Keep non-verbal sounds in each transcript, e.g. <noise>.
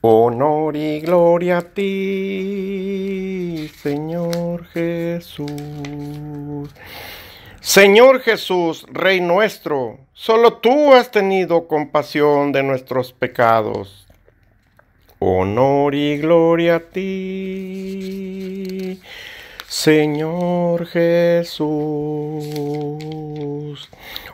Honor y gloria a ti, Señor Jesús. Señor Jesús, Rey nuestro, solo tú has tenido compasión de nuestros pecados. Honor y gloria a ti, Señor Jesús.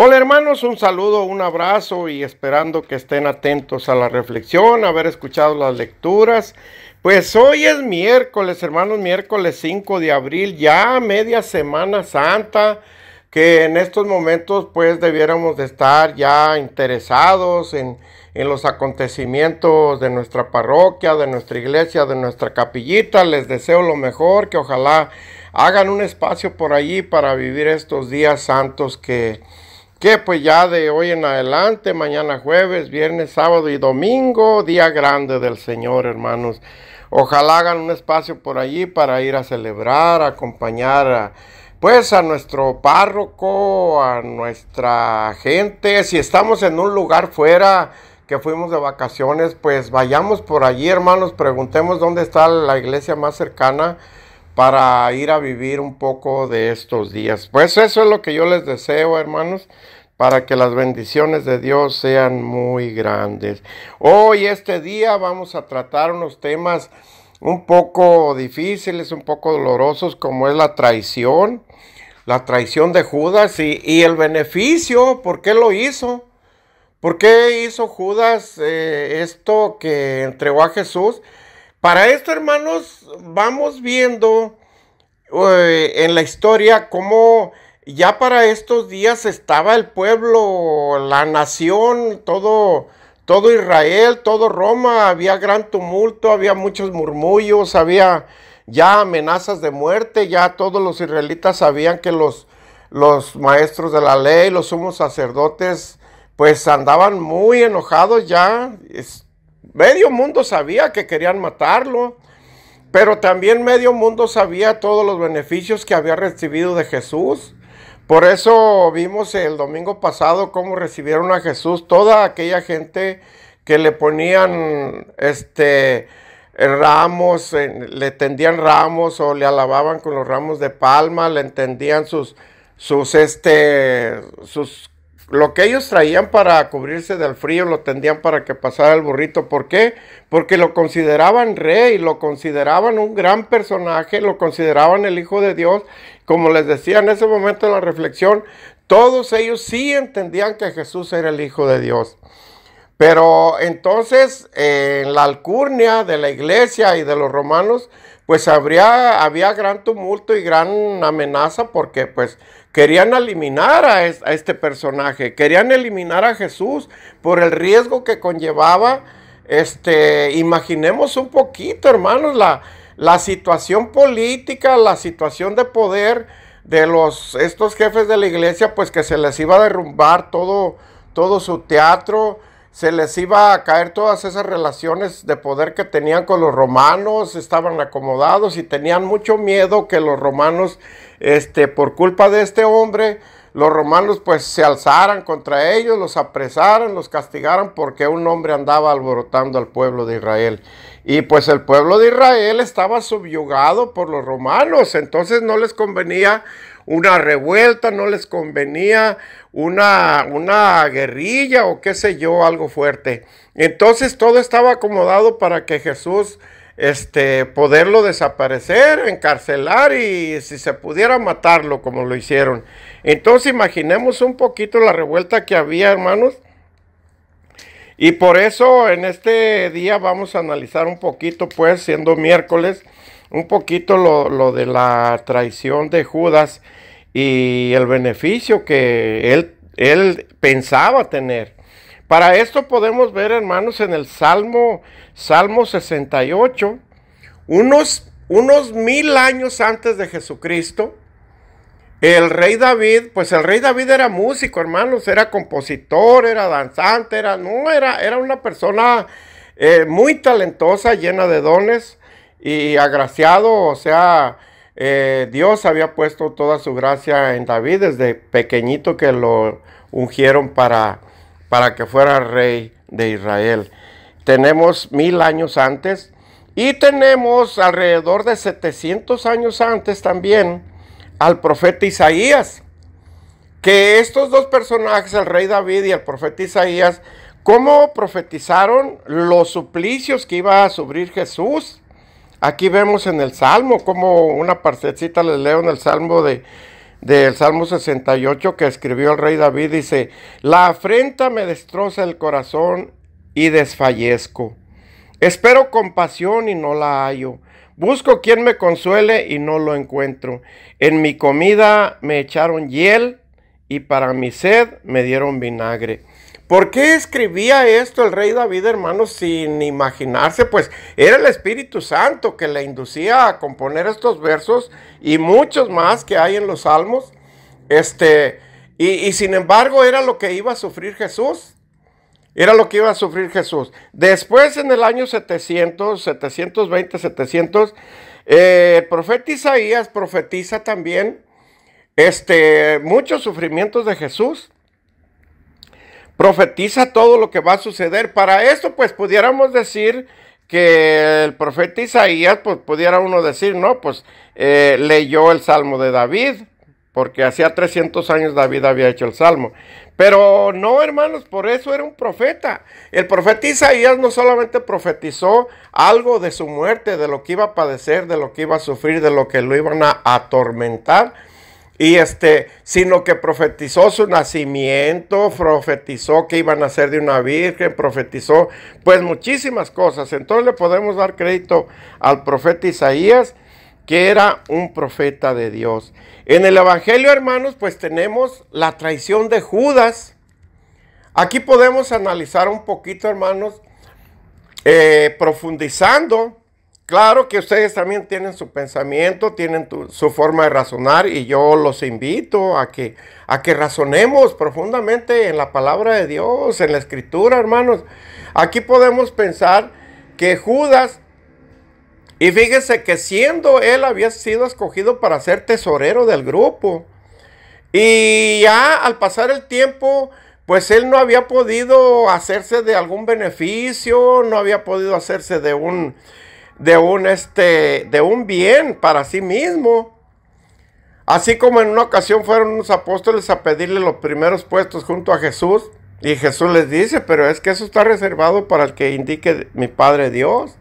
Hola hermanos, un saludo, un abrazo y esperando que estén atentos a la reflexión, haber escuchado las lecturas. Pues hoy es miércoles, hermanos, miércoles 5 de abril, ya media Semana Santa, que en estos momentos pues debiéramos de estar ya interesados en, en los acontecimientos de nuestra parroquia, de nuestra iglesia, de nuestra capillita. Les deseo lo mejor, que ojalá hagan un espacio por allí para vivir estos días santos que que pues ya de hoy en adelante, mañana jueves, viernes, sábado y domingo, día grande del Señor, hermanos. Ojalá hagan un espacio por allí para ir a celebrar, acompañar a, pues a nuestro párroco, a nuestra gente. Si estamos en un lugar fuera que fuimos de vacaciones, pues vayamos por allí, hermanos, preguntemos dónde está la iglesia más cercana para ir a vivir un poco de estos días. Pues eso es lo que yo les deseo, hermanos, para que las bendiciones de Dios sean muy grandes. Hoy, este día, vamos a tratar unos temas un poco difíciles, un poco dolorosos, como es la traición, la traición de Judas y, el beneficio, ¿por qué lo hizo? ¿Por qué hizo Judas eh, esto que entregó a Jesús? Para esto, hermanos, vamos viendo eh, en la historia cómo ya para estos días estaba el pueblo, la nación, todo, todo Israel, todo Roma, había gran tumulto, había muchos murmullos, había ya amenazas de muerte, ya todos los israelitas sabían que los, los maestros de la ley, los sumos sacerdotes, pues andaban muy enojados ya. Medio mundo sabía que querían matarlo, pero también medio mundo sabía todos los beneficios que había recibido de Jesús. Por eso vimos el domingo pasado cómo recibieron a Jesús toda aquella gente que le ponían este ramos, le tendían ramos o le alababan con los ramos de palma, le entendían sus sus este sus lo que ellos traían para cubrirse del frío lo tendían para que pasara el burrito. ¿Por qué? Porque lo consideraban rey, lo consideraban un gran personaje, lo consideraban el Hijo de Dios. Como les decía en ese momento en la reflexión, todos ellos sí entendían que Jesús era el Hijo de Dios. Pero entonces en la alcurnia de la iglesia y de los romanos, pues habría, había gran tumulto y gran amenaza porque pues Querían eliminar a, este personaje, querían eliminar a Jesús por el riesgo que conllevaba. Este, imaginemos un poquito, hermanos, la, la situación política, la situación de poder de los estos jefes de la iglesia, pues que se les iba a derrumbar todo, todo su teatro, se les iba a caer todas esas relaciones de poder que tenían con los romanos, estaban acomodados y tenían mucho miedo que los romanos, este, por culpa de este hombre, los romanos pues se alzaran contra ellos, los apresaran, los castigaran porque un hombre andaba alborotando al pueblo de Israel. Y pues el pueblo de Israel estaba subyugado por los romanos, entonces no les convenía una revuelta, no les convenía una, una guerrilla o qué sé yo, algo fuerte. Entonces todo estaba acomodado para que Jesús este, poderlo desaparecer, encarcelar y si se pudiera matarlo como lo hicieron. Entonces imaginemos un poquito la revuelta que había, hermanos. Y por eso en este día vamos a analizar un poquito, pues siendo miércoles, un poquito lo, lo de la traición de Judas y el beneficio que él, él pensaba tener. Para esto podemos ver, hermanos, en el Salmo, Salmo 68, unos, unos mil años antes de Jesucristo, el rey David, pues el rey David era músico, hermanos, era compositor, era danzante, era, no, era, era una persona eh, muy talentosa, llena de dones y agraciado, o sea, eh, Dios había puesto toda su gracia en David desde pequeñito que lo ungieron para, para que fuera rey de Israel. tenemos mil años antes y tenemos alrededor de 700 años antes también al profeta Isaías. Que estos dos personajes, el rey David y el profeta Isaías, ¿cómo profetizaron los suplicios que iba a sufrir Jesús? Aquí vemos en el Salmo, como una partecita les leo en el Salmo de, del Salmo 68 que escribió el rey David, dice, la afrenta me destroza el corazón y desfallezco. Espero compasión y no la hallo. Busco quien me consuele y no lo encuentro. En mi comida me echaron hiel y para mi sed me dieron vinagre. ¿Por qué escribía esto el rey David, hermano, sin imaginarse? Pues era el Espíritu Santo que le inducía a componer estos versos y muchos más que hay en los salmos. Este, y, y sin embargo era lo que iba a sufrir Jesús. Era lo que iba a sufrir Jesús. Después, en el año 700, 720, 700, el profeta Isaías profetiza también este, muchos sufrimientos de Jesús profetiza todo lo que va a suceder. Para esto, pues pudiéramos decir que el profeta Isaías, pues pudiera uno decir, no, pues eh, leyó el Salmo de David, porque hacía 300 años David había hecho el Salmo. Pero no, hermanos, por eso era un profeta. El profeta Isaías no solamente profetizó algo de su muerte, de lo que iba a padecer, de lo que iba a sufrir, de lo que lo iban a atormentar, y este, sino que profetizó su nacimiento, profetizó que iban a ser de una virgen, profetizó pues muchísimas cosas. Entonces le podemos dar crédito al profeta Isaías, que era un profeta de Dios. En el Evangelio, hermanos, pues tenemos la traición de Judas. Aquí podemos analizar un poquito, hermanos, eh, profundizando Claro que ustedes también tienen su pensamiento, tienen su forma de razonar y yo los invito a que, a que razonemos profundamente en la palabra de Dios, en la escritura, hermanos. Aquí podemos pensar que Judas, y fíjese que siendo él había sido escogido para ser tesorero del grupo, y ya al pasar el tiempo, pues él no había podido hacerse de algún beneficio, no había podido hacerse de un de un, este, de un bien para sí mismo. Así como en una ocasión fueron unos apóstoles a pedirle los primeros puestos junto a Jesús. Y Jesús les dice, pero es que eso está reservado para el que indique mi Padre Dios.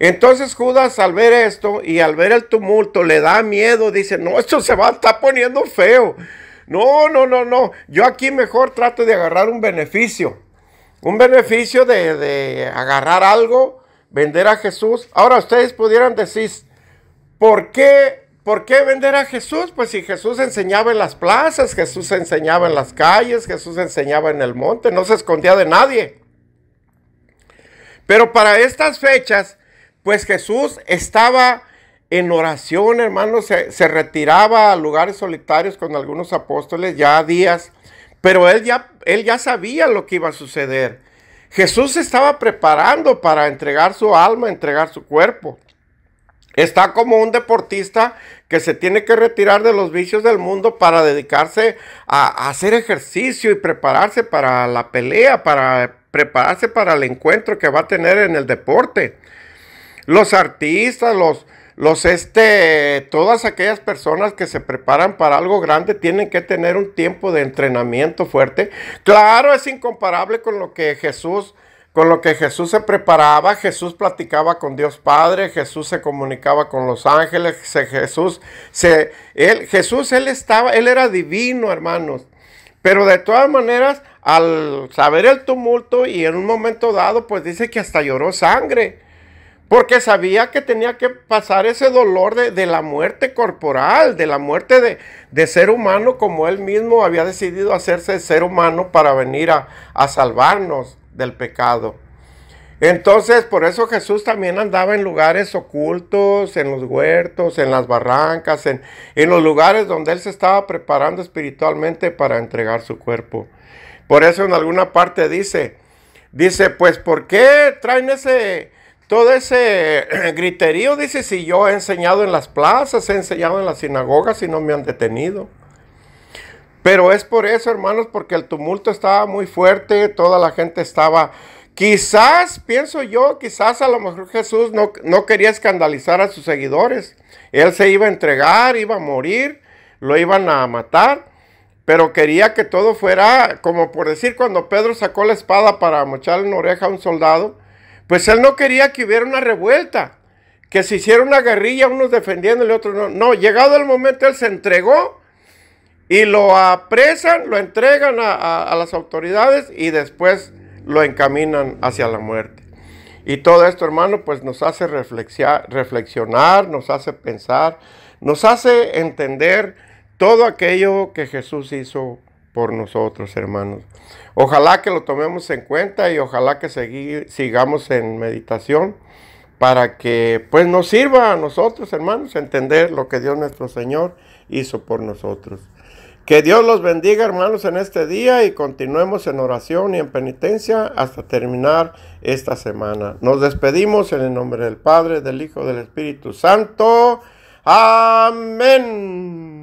Entonces Judas al ver esto y al ver el tumulto le da miedo, dice, no, esto se va, está poniendo feo. No, no, no, no. Yo aquí mejor trato de agarrar un beneficio. Un beneficio de, de agarrar algo vender a Jesús. Ahora ustedes pudieran decir, ¿por qué, ¿por qué vender a Jesús? Pues si Jesús enseñaba en las plazas, Jesús enseñaba en las calles, Jesús enseñaba en el monte, no se escondía de nadie. Pero para estas fechas, pues Jesús estaba en oración, hermanos, se, se, retiraba a lugares solitarios con algunos apóstoles ya días, pero él ya, él ya sabía lo que iba a suceder. Jesús se estaba preparando para entregar su alma, entregar su cuerpo. Está como un deportista que se tiene que retirar de los vicios del mundo para dedicarse a, hacer ejercicio y prepararse para la pelea, para prepararse para el encuentro que va a tener en el deporte. Los artistas, los, los este, todas aquellas personas que se preparan para algo grande tienen que tener un tiempo de entrenamiento fuerte. Claro, es incomparable con lo que Jesús, con lo que Jesús se preparaba. Jesús platicaba con Dios Padre, Jesús se comunicaba con los ángeles, Jesús, se, él, Jesús, él estaba, él era divino, hermanos. Pero de todas maneras, al saber el tumulto y en un momento dado, pues dice que hasta lloró sangre. Porque sabía que tenía que pasar ese dolor de, la muerte corporal, de la muerte de, de, ser humano, como él mismo había decidido hacerse ser humano para venir a, a salvarnos del pecado. Entonces, por eso Jesús también andaba en lugares ocultos, en los huertos, en las barrancas, en, en, los lugares donde él se estaba preparando espiritualmente para entregar su cuerpo. Por eso en alguna parte dice, dice, pues, ¿por qué traen ese, todo ese <clears throat> griterío, dice, si yo he enseñado en las plazas, he enseñado en las sinagogas y no me han detenido. Pero es por eso, hermanos, porque el tumulto estaba muy fuerte, toda la gente estaba Quizás, pienso yo, quizás a lo mejor Jesús no, no quería escandalizar a sus seguidores. Él se iba a entregar, iba a morir, lo iban a matar, pero quería que todo fuera como por decir cuando Pedro sacó la espada para mocharle una oreja a un soldado, pues él no quería que hubiera una revuelta, que se hiciera una guerrilla, unos defendiendo y otros no. No, llegado el momento él se entregó y lo apresan, lo entregan a, las autoridades y después lo encaminan hacia la muerte. Y todo esto, hermano, pues nos hace reflexionar, nos hace pensar, nos hace entender todo aquello que Jesús hizo por nosotros, hermanos. Ojalá que lo tomemos en cuenta y ojalá que sigamos en meditación para que pues nos sirva a nosotros, hermanos, entender lo que Dios nuestro Señor hizo por nosotros. Que Dios los bendiga, hermanos, en este día y continuemos en oración y en penitencia hasta terminar esta semana. Nos despedimos en el nombre del Padre, del Hijo, del Espíritu Santo. Amén.